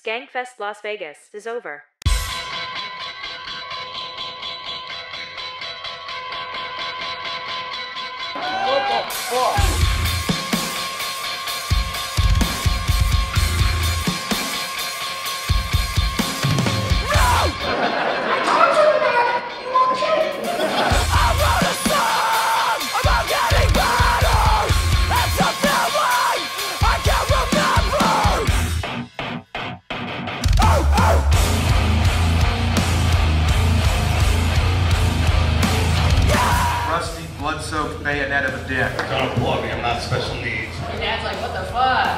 Skankfest Las Vegas is over. Rusty, blood-soaked bayonet of a dick. Don't applaud me, I'm not special needs. Your dad's like, what the fuck?